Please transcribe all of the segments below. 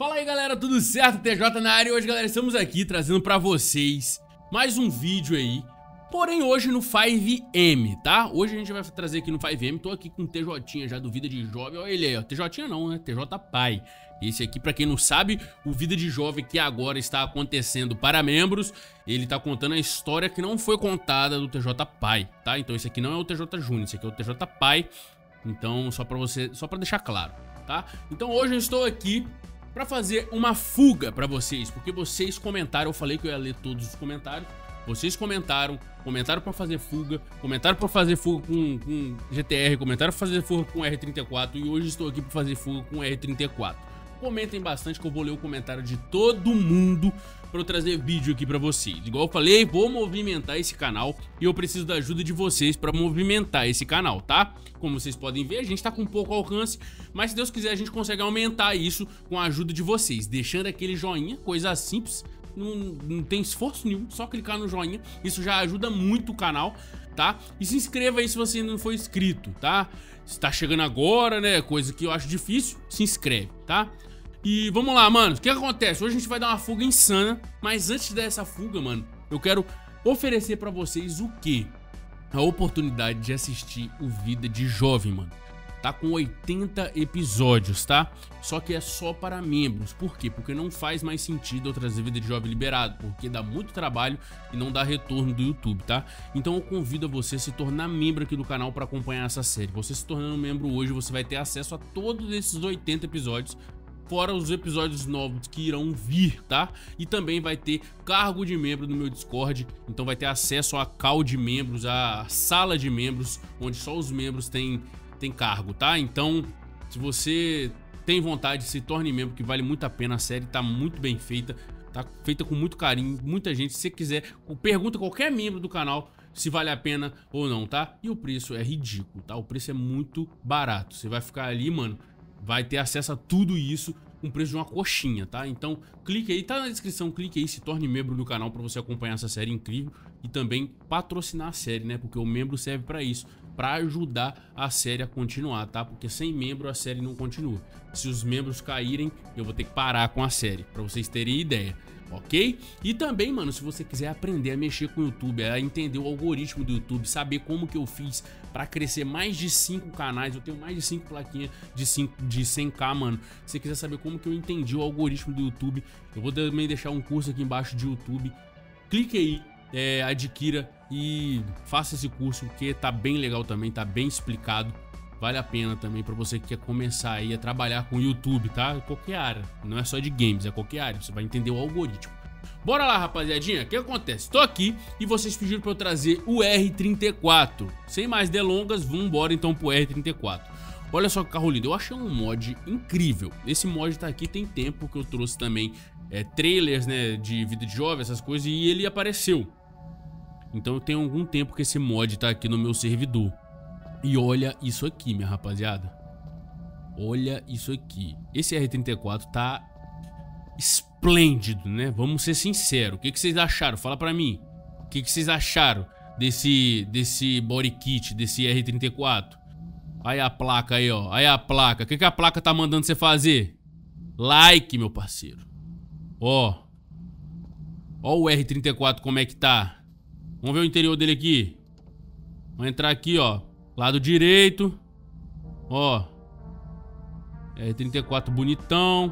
Fala aí galera, tudo certo? TJ na área e hoje galera estamos aqui trazendo pra vocês mais um vídeo aí Porém hoje no 5M, tá? Hoje a gente vai trazer aqui no 5M, tô aqui com o TJ já do Vida de Jovem, olha ele aí, ó, TJ não, né? TJ Pai Esse aqui, pra quem não sabe, o Vida de Jovem que agora está acontecendo para membros Ele tá contando a história que não foi contada do TJ Pai, tá? Então esse aqui não é o TJ Júnior, esse aqui é o TJ Pai Então só pra você, só pra deixar claro, tá? Então hoje eu estou aqui para fazer uma fuga para vocês, porque vocês comentaram, eu falei que eu ia ler todos os comentários, vocês comentaram, comentaram para fazer fuga, comentaram para fazer fuga com, com GTR, comentaram para fazer fuga com R34 e hoje estou aqui para fazer fuga com R34. Comentem bastante que eu vou ler o comentário de todo mundo para eu trazer vídeo aqui para vocês. Igual eu falei, vou movimentar esse canal e eu preciso da ajuda de vocês para movimentar esse canal, tá? Como vocês podem ver, a gente tá com pouco alcance, mas se Deus quiser a gente consegue aumentar isso com a ajuda de vocês, deixando aquele joinha, coisa simples, não, não tem esforço nenhum, só clicar no joinha, isso já ajuda muito o canal, tá? E se inscreva aí se você ainda não for inscrito, tá? Se tá chegando agora, né, coisa que eu acho difícil, se inscreve, tá? E vamos lá, mano. O que acontece? Hoje a gente vai dar uma fuga insana. Mas antes dessa fuga, mano, eu quero oferecer pra vocês o quê? A oportunidade de assistir o Vida de Jovem, mano. Tá com 80 episódios, tá? Só que é só para membros. Por quê? Porque não faz mais sentido eu trazer Vida de Jovem liberado. Porque dá muito trabalho e não dá retorno do YouTube, tá? Então eu convido a você a se tornar membro aqui do canal para acompanhar essa série. Você se tornando membro hoje, você vai ter acesso a todos esses 80 episódios fora os episódios novos que irão vir, tá? E também vai ter cargo de membro no meu Discord, então vai ter acesso a call de membros, a sala de membros, onde só os membros têm, têm cargo, tá? Então, se você tem vontade, se torne membro, que vale muito a pena, a série tá muito bem feita, tá feita com muito carinho, muita gente, se você quiser, pergunta qualquer membro do canal se vale a pena ou não, tá? E o preço é ridículo, tá? O preço é muito barato, você vai ficar ali, mano, vai ter acesso a tudo isso com preço de uma coxinha, tá? Então, clique aí, tá na descrição, clique aí, se torne membro do canal para você acompanhar essa série incrível e também patrocinar a série, né? Porque o membro serve para isso, para ajudar a série a continuar, tá? Porque sem membro a série não continua. Se os membros caírem, eu vou ter que parar com a série, para vocês terem ideia ok? E também, mano, se você quiser aprender a mexer com o YouTube, a entender o algoritmo do YouTube, saber como que eu fiz para crescer mais de 5 canais, eu tenho mais de 5 plaquinhas de, 5, de 100k, mano. Se você quiser saber como que eu entendi o algoritmo do YouTube, eu vou também deixar um curso aqui embaixo de YouTube. Clique aí, é, adquira e faça esse curso, que tá bem legal também, tá bem explicado vale a pena também para você que quer começar aí a trabalhar com YouTube, tá? Qualquer área, não é só de games, é qualquer área, você vai entender o algoritmo. Bora lá, rapaziadinha, o que acontece? Tô aqui e vocês pediram para eu trazer o R34. Sem mais delongas, vamos embora então pro R34. Olha só que carro lindo, eu achei um mod incrível. Esse mod tá aqui tem tempo que eu trouxe também é, trailers, né, de vida de jovem, essas coisas, e ele apareceu. Então tenho algum tempo que esse mod tá aqui no meu servidor. E olha isso aqui, minha rapaziada. Olha isso aqui. Esse R34 tá esplêndido, né? Vamos ser sinceros. O que, que vocês acharam? Fala pra mim. O que, que vocês acharam desse, desse body kit, desse R34? Aí a placa aí, ó. Aí a placa. O que, que a placa tá mandando você fazer? Like, meu parceiro. Ó. Ó o R34 como é que tá. Vamos ver o interior dele aqui. Vamos entrar aqui, ó. Lado direito. Ó. R34 bonitão.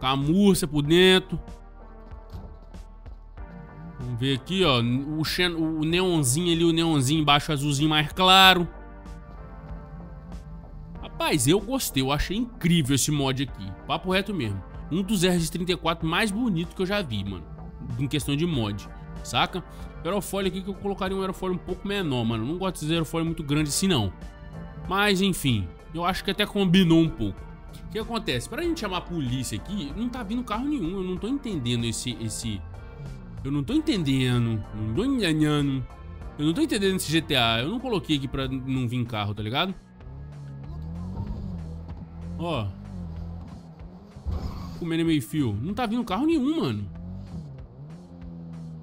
Camurça por dentro. Vamos ver aqui, ó. O, xen o neonzinho ali, o neonzinho embaixo, azulzinho mais claro. Rapaz, eu gostei. Eu achei incrível esse mod aqui. Papo reto mesmo. Um dos RS34 mais bonitos que eu já vi, mano. Em questão de mod saca? Aerofólio aqui que eu colocaria um aerofólio um pouco menor, mano. Não gosto de aerofólio muito grande assim, não. Mas, enfim, eu acho que até combinou um pouco. O que acontece? Pra gente chamar a polícia aqui, não tá vindo carro nenhum. Eu não tô entendendo esse... esse... Eu não tô entendendo. Não tô entendendo. Eu não tô entendendo esse GTA. Eu não coloquei aqui pra não vir carro, tá ligado? Ó. Comendo meio fio. Não tá vindo carro nenhum, mano.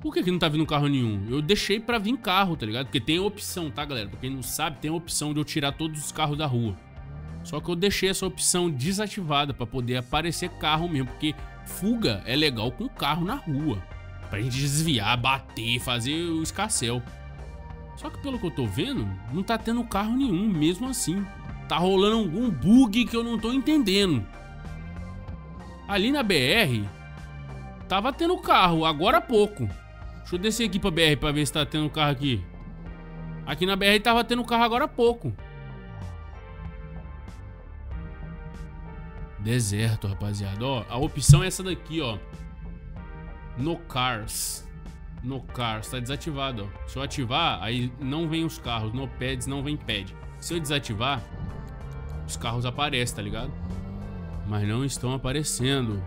Por que, que não tá vindo carro nenhum? Eu deixei pra vir carro, tá ligado? Porque tem opção, tá, galera? Pra quem não sabe, tem a opção de eu tirar todos os carros da rua. Só que eu deixei essa opção desativada pra poder aparecer carro mesmo, porque fuga é legal com carro na rua. Pra gente desviar, bater, fazer o escarcel. Só que pelo que eu tô vendo, não tá tendo carro nenhum, mesmo assim. Tá rolando algum bug que eu não tô entendendo. Ali na BR, tava tendo carro, agora há pouco. Deixa eu descer aqui pra BR pra ver se tá tendo carro aqui. Aqui na BR tava tendo carro agora há pouco. Deserto, rapaziada. Ó, a opção é essa daqui, ó. No Cars. No Cars. Tá desativado, ó. Se eu ativar, aí não vem os carros. No Pads não vem pad. Se eu desativar, os carros aparecem, tá ligado? Mas não estão aparecendo.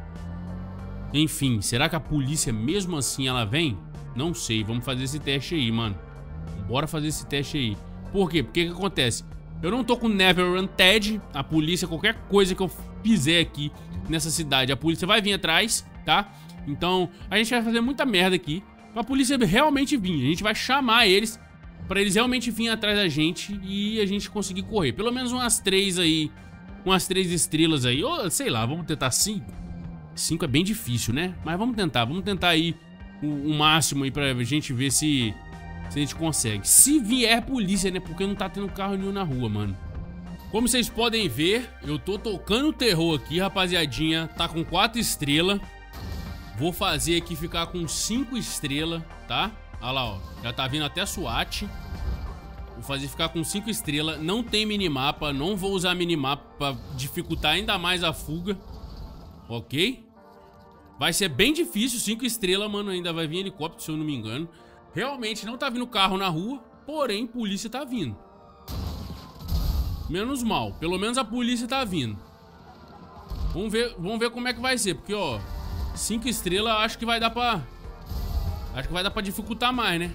Enfim, será que a polícia mesmo assim ela vem? Não sei, vamos fazer esse teste aí, mano. Bora fazer esse teste aí. Por quê? Porque que acontece? Eu não tô com Never Run Ted, a polícia, qualquer coisa que eu fizer aqui nessa cidade, a polícia vai vir atrás, tá? Então, a gente vai fazer muita merda aqui pra polícia realmente vir. A gente vai chamar eles pra eles realmente virem atrás da gente e a gente conseguir correr. Pelo menos umas três aí, umas três estrelas aí, ou sei lá, vamos tentar cinco. Cinco é bem difícil, né? Mas vamos tentar, vamos tentar aí o, o máximo aí pra gente ver se se a gente consegue. Se vier polícia, né? Porque não tá tendo carro nenhum na rua, mano. Como vocês podem ver, eu tô tocando terror aqui, rapaziadinha. Tá com 4 estrelas. Vou fazer aqui ficar com 5 estrelas, tá? Olha lá, ó. Já tá vindo até SWAT. Vou fazer ficar com 5 estrelas. Não tem minimapa. Não vou usar minimapa pra dificultar ainda mais a fuga. Ok? Vai ser bem difícil. 5 estrelas, mano. Ainda vai vir helicóptero, se eu não me engano. Realmente não tá vindo carro na rua, porém polícia tá vindo. Menos mal, pelo menos a polícia tá vindo. Vamos ver, vamos ver como é que vai ser, porque ó, cinco estrelas acho que vai dar pra... Acho que vai dar pra dificultar mais, né?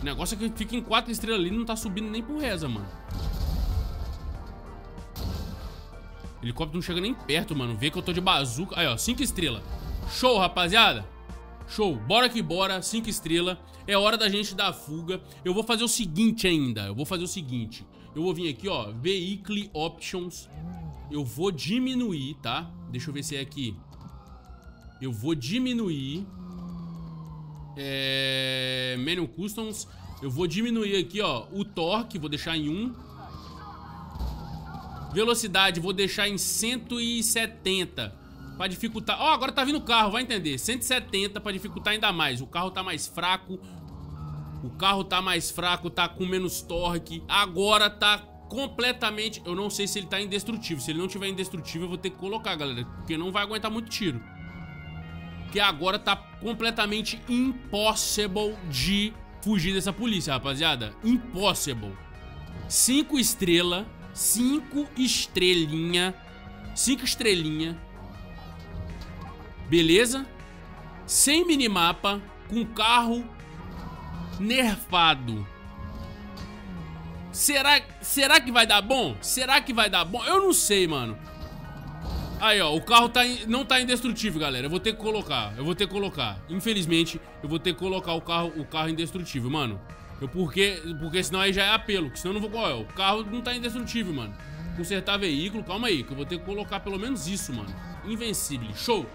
O negócio é que fica em quatro estrelas ali não tá subindo nem por reza, mano. Helicóptero não chega nem perto, mano. Vê que eu tô de bazuca. Aí, ó, cinco estrelas. Show, rapaziada. Show, bora que bora, 5 estrelas. É hora da gente dar fuga. Eu vou fazer o seguinte ainda, eu vou fazer o seguinte. Eu vou vir aqui, ó, Vehicle Options. Eu vou diminuir, tá? Deixa eu ver se é aqui. Eu vou diminuir. É... Menu Customs. Eu vou diminuir aqui, ó, o torque, vou deixar em 1. Velocidade, vou deixar em 170. Pra dificultar... Ó, oh, agora tá vindo o carro, vai entender. 170 pra dificultar ainda mais. O carro tá mais fraco. O carro tá mais fraco, tá com menos torque. Agora tá completamente... Eu não sei se ele tá indestrutível. Se ele não tiver indestrutível, eu vou ter que colocar, galera. Porque não vai aguentar muito tiro. Porque agora tá completamente impossible de fugir dessa polícia, rapaziada. Impossible. Cinco estrela. Cinco estrelinha. Cinco estrelinha. Beleza? Sem minimapa, com carro nerfado. Será, será que vai dar bom? Será que vai dar bom? Eu não sei, mano. Aí, ó, o carro tá in, não tá indestrutível, galera. Eu vou ter que colocar, eu vou ter que colocar. Infelizmente, eu vou ter que colocar o carro, o carro indestrutível, mano. Eu porque, porque senão aí já é apelo, senão eu não vou... É? O carro não tá indestrutível, mano. Consertar veículo, calma aí, que eu vou ter que colocar pelo menos isso, mano. Invencível, show.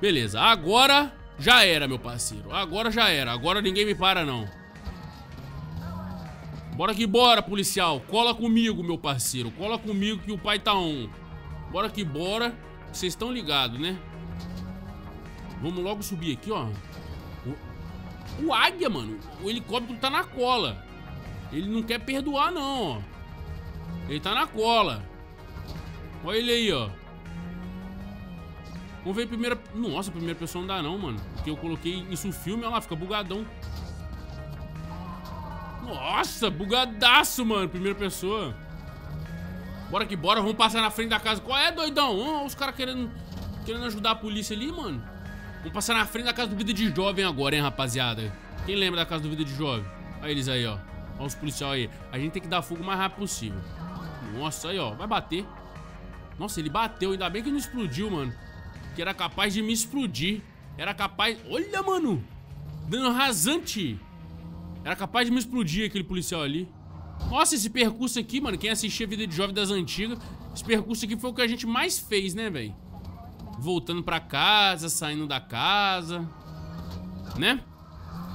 Beleza, agora já era, meu parceiro. Agora já era. Agora ninguém me para, não. Bora que bora, policial. Cola comigo, meu parceiro. Cola comigo que o pai tá on. Bora que bora. Vocês estão ligados, né? Vamos logo subir aqui, ó. O, águia, mano. O helicóptero tá na cola. Ele não quer perdoar, não, ó. Ele tá na cola. Olha ele aí, ó. Vamos ver a primeira... Nossa, a primeira pessoa não dá não, mano. Porque eu coloquei isso no filme, olha lá, fica bugadão. Nossa, bugadaço, mano. Primeira pessoa. Bora que bora, vamos passar na frente da casa. Qual é, doidão? Oh, os caras querendo, querendo ajudar a polícia ali, mano. Vamos passar na frente da casa do Vida de Jovem agora, hein, rapaziada. Quem lembra da casa do Vida de Jovem? Olha eles aí, ó. Olha os policiais aí. A gente tem que dar fogo o mais rápido possível. Nossa, aí, ó. Vai bater. Nossa, ele bateu. Ainda bem que não explodiu, mano que era capaz de me explodir. Era capaz... Olha, mano! Dano rasante! Era capaz de me explodir aquele policial ali. Nossa, esse percurso aqui, mano, quem assistia Vida de Jovem das Antigas, esse percurso aqui foi o que a gente mais fez, né, velho? Voltando pra casa, saindo da casa, né?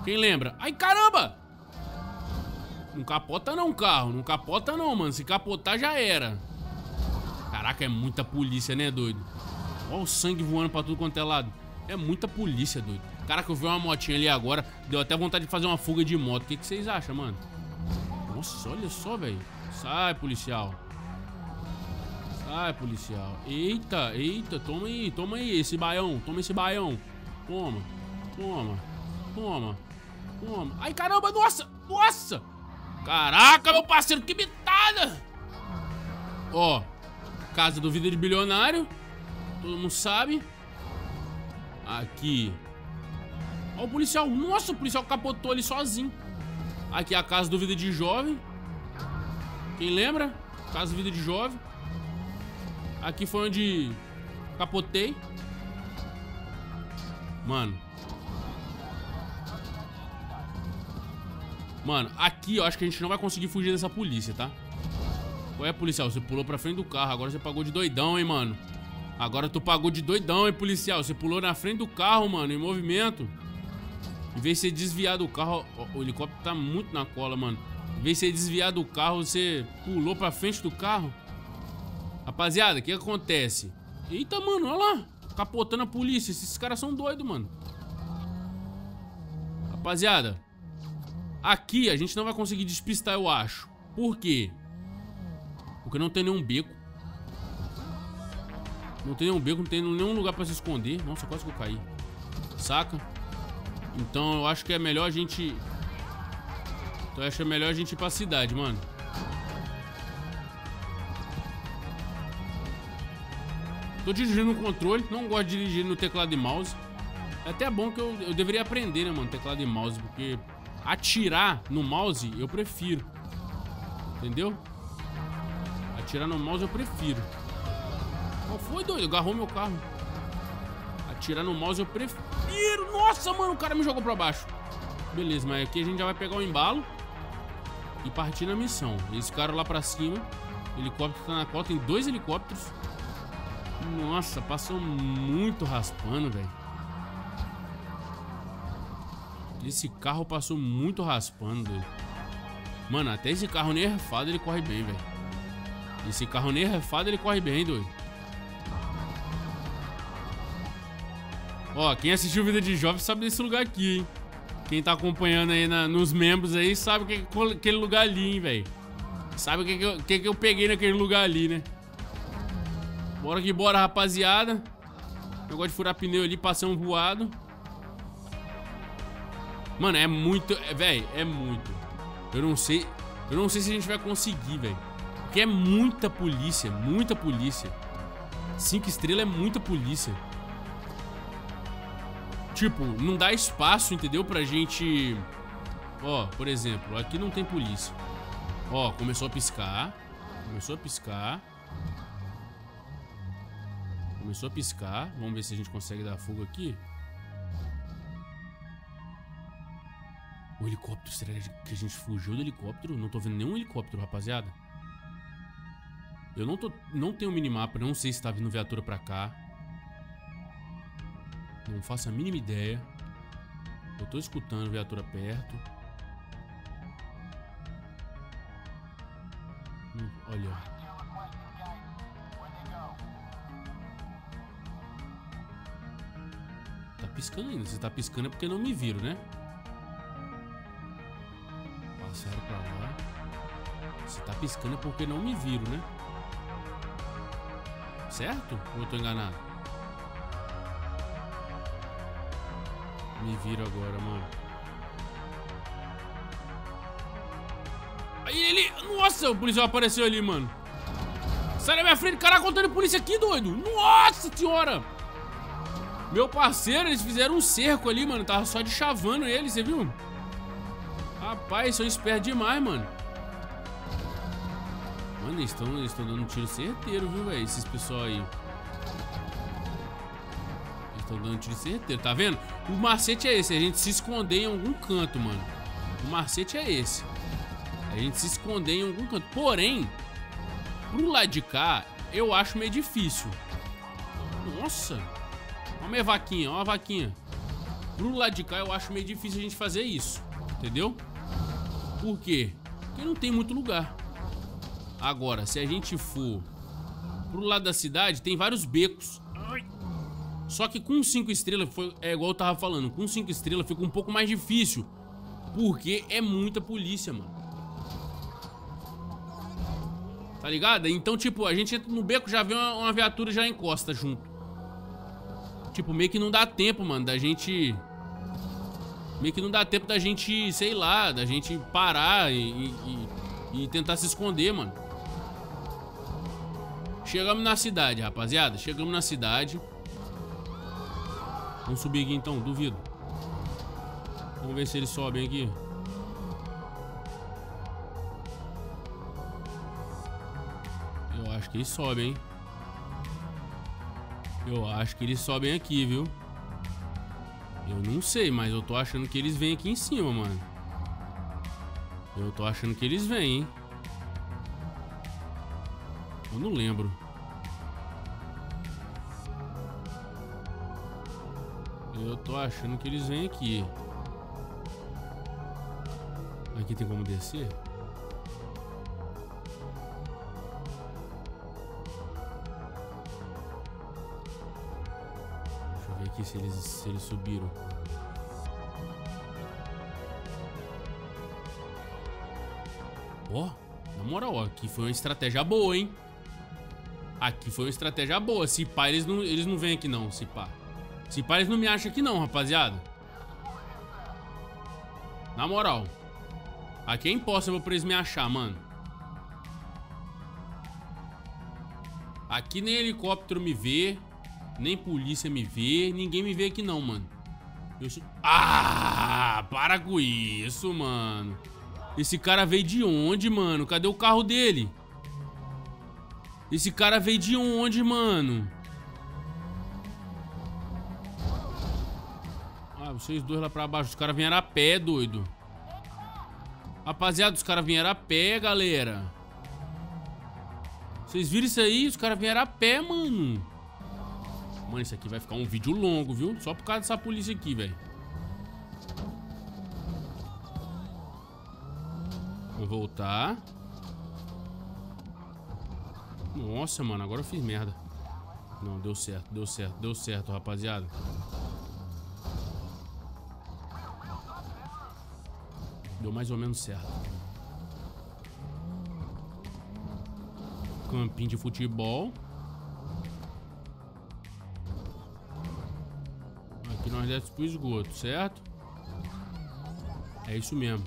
Quem lembra? Ai, caramba! Não capota não, carro. Não capota não, mano. Se capotar, já era. Caraca, é muita polícia, né, doido? Olha o sangue voando pra tudo quanto é lado. É muita polícia, doido. Caraca, eu vi uma motinha ali agora. Deu até vontade de fazer uma fuga de moto. O que, que vocês acham, mano? Nossa, olha só, velho. Sai, policial. Sai, policial. Eita, eita. Toma aí, toma aí esse baião. Toma esse baião. Toma, toma, toma, toma. Ai, caramba, nossa, nossa. Caraca, meu parceiro, que bitada! Ó, casa do Vida de Bilionário. Todo mundo sabe. Aqui. Ó o policial. Nossa, o policial capotou ali sozinho. Aqui é a casa do Vida de Jovem. Quem lembra? Casa do Vida de Jovem. Aqui foi onde capotei. Mano, Mano, aqui eu acho que a gente não vai conseguir fugir dessa polícia, tá? Qual é, policial? Você pulou pra frente do carro, agora você pagou de doidão, hein, mano? Agora tu pagou de doidão, hein, policial? Você pulou na frente do carro, mano, em movimento. Em vez de você desviar do carro... O, o helicóptero tá muito na cola, mano. Em vez de você desviar do carro, você pulou pra frente do carro. Rapaziada, o que acontece? Eita, mano, olha lá. Capotando a polícia. Esses caras são doidos, mano. Rapaziada, Aqui a gente não vai conseguir despistar, eu acho. Por quê? Porque não tem nenhum beco. Não tem nenhum beco, não tem nenhum lugar pra se esconder. Nossa, quase que eu caí. Saca? Então eu acho que é melhor a gente... Então eu acho que é melhor a gente ir pra cidade, mano. Tô dirigindo no controle, não gosto de dirigir no teclado e mouse. É até bom que eu, eu deveria aprender, né, mano, teclado e mouse, porque Atirar no mouse eu prefiro. Entendeu? Atirar no mouse eu prefiro. Qual foi, doido? Agarrou meu carro. Atirar no mouse eu prefiro. Nossa, mano, o cara me jogou pra baixo. Beleza, mas aqui a gente já vai pegar o embalo e partir na missão. Esse cara lá pra cima. Helicóptero tá na cola. Tem dois helicópteros. Nossa, passou muito raspando, velho. Esse carro passou muito raspando, doido. Mano, até esse carro nerfado ele corre bem, velho. Esse carro nerfado ele corre bem, doido. Ó, quem assistiu Vida de Jovem sabe desse lugar aqui, hein? Quem tá acompanhando aí na, nos membros aí sabe que, que aquele lugar ali, hein, velho. Sabe o que, que, que, que eu peguei naquele lugar ali, né? Bora que bora, rapaziada. Negócio de furar pneu ali, passamos voado. Mano, é muito... É, velho, é muito. Eu não sei... Eu não sei se a gente vai conseguir, velho. Porque é muita polícia, muita polícia. Cinco estrelas é muita polícia. Tipo, não dá espaço, entendeu? Pra gente... Ó, por exemplo, aqui não tem polícia. Ó, começou a piscar. Começou a piscar. Começou a piscar. Vamos ver se a gente consegue dar fuga aqui. O helicóptero, será que a gente fugiu do helicóptero? Não tô vendo nenhum helicóptero, rapaziada. Eu não, tô, não tenho minimapa, não sei se tá vindo viatura pra cá. Não faço a mínima ideia. Eu tô escutando viatura perto. Piscando ainda. Se tá piscando é porque não me viram, né? Passaram pra lá. Se tá piscando é porque não me viram, né? Certo? Ou eu tô enganado? Me viram agora, mano. Aí ele... Nossa, o policial apareceu ali, mano. Sai da minha frente. Caraca, contando polícia aqui, doido. Nossa senhora. Meu parceiro, eles fizeram um cerco ali, mano. Tava só de chavando ele, você viu? Rapaz, são espertos demais, mano. Mano, eles estão eles dando um tiro certeiro, viu, velho? Esses pessoal aí. Eles estão dando tiro certeiro, tá vendo? O macete é esse, a gente se esconder em algum canto, mano. O macete é esse. A gente se esconder em algum canto. Porém, pro lado de cá, eu acho meio difícil. Nossa. Olha minha vaquinha, olha a vaquinha. Pro lado de cá, eu acho meio difícil a gente fazer isso. Entendeu? Por quê? Porque não tem muito lugar. Agora, se a gente for pro lado da cidade, tem vários becos. Só que com 5 estrelas, foi, é igual eu tava falando, com 5 estrelas fica um pouco mais difícil. Porque é muita polícia, mano. Tá ligado? Então, tipo, a gente entra no beco, já vê uma, uma viatura já encosta junto. Tipo, meio que não dá tempo, mano, da gente... Meio que não dá tempo da gente, sei lá, da gente parar e, e, e tentar se esconder, mano. Chegamos na cidade, rapaziada. Chegamos na cidade. Vamos subir aqui então, duvido. Vamos ver se eles sobem aqui. Eu acho que eles sobem, hein? Eu acho que eles sobem aqui, viu? Eu não sei, mas eu tô achando que eles vêm aqui em cima, mano. Eu tô achando que eles vêm, hein? Eu não lembro. Eu tô achando que eles vêm aqui. Aqui tem como descer? Se eles, se eles subiram. Ó, oh, na moral, aqui foi uma estratégia boa, hein? Aqui foi uma estratégia boa. Se pá, eles não, eles não vêm aqui não, se pá. Se pá, eles não me acham aqui não, rapaziada. Na moral. Aqui é impossível pra eles me achar, mano. Aqui nem helicóptero me vê. Nem polícia me vê. Ninguém me vê aqui não, mano. Eu. Ah, para com isso, mano. Esse cara veio de onde, mano? Cadê o carro dele? Esse cara veio de onde, mano? Ah, vocês dois lá pra baixo. Os caras vieram a pé, doido. Rapaziada, os caras vieram a pé, galera. Vocês viram isso aí? Os caras vieram a pé, mano. Mano, isso aqui vai ficar um vídeo longo, viu? Só por causa dessa polícia aqui, velho. Vou voltar. Nossa, mano, agora eu fiz merda. Não, deu certo, deu certo, deu certo, rapaziada. Deu mais ou menos certo. Campinho de futebol. Nós descemos pro esgoto, certo? É isso mesmo.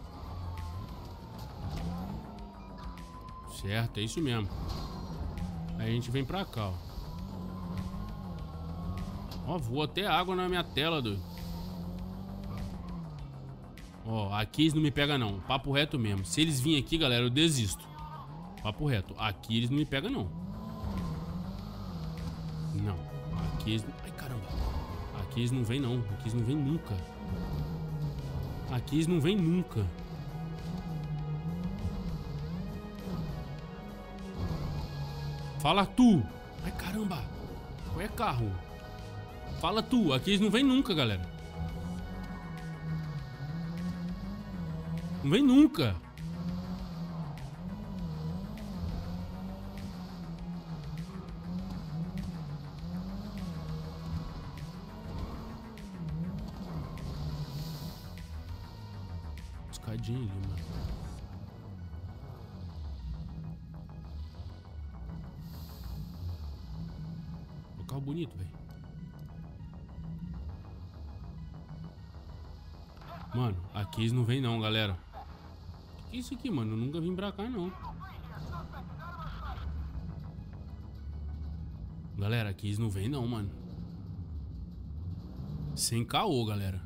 Certo, é isso mesmo. Aí a gente vem pra cá, ó. Ó, voou até água na minha tela, doido. Ó, aqui eles não me pegam não. Papo reto mesmo. Se eles virem aqui, galera, eu desisto. Papo reto. Aqui eles não me pegam não. Não. Aqui eles... Aqui eles não vêm não. Aqui eles não vêm nunca. Aqui eles não vêm nunca. Fala tu. Ai, caramba. Qual é carro? Fala tu. Aqui eles não vêm nunca, galera. Não vem nunca. Aqui eles não vem não, galera. Que isso aqui, mano? Eu nunca vim pra cá, não. Galera, aqui eles não vem não, mano. Sem caô, galera.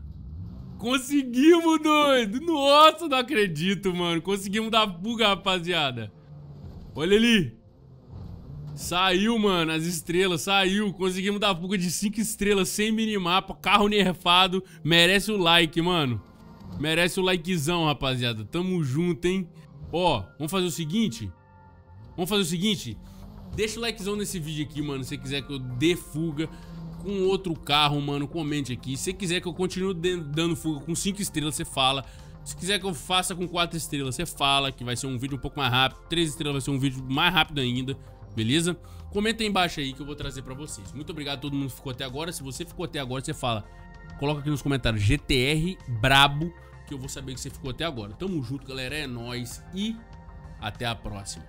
Conseguimos, doido! Nossa, não acredito, mano. Conseguimos dar buga, rapaziada. Olha ali. Saiu, mano, as estrelas, saiu. Conseguimos dar fuga de 5 estrelas sem minimapa, carro nerfado. Merece o like, mano. Merece o likezão, rapaziada. Tamo junto, hein? Ó, vamos fazer o seguinte. Vamos fazer o seguinte. Deixa o likezão nesse vídeo aqui, mano. Se quiser que eu dê fuga com outro carro, mano, comente aqui. Se quiser que eu continue dando fuga com 5 estrelas, você fala. Se quiser que eu faça com 4 estrelas, você fala que vai ser um vídeo um pouco mais rápido. 3 estrelas vai ser um vídeo mais rápido ainda, beleza? Comenta aí embaixo aí que eu vou trazer pra vocês. Muito obrigado a todo mundo que ficou até agora. Se você ficou até agora, você fala. Coloca aqui nos comentários GTR Brabo, que eu vou saber que você ficou até agora. Tamo junto, galera. É nóis e até a próxima.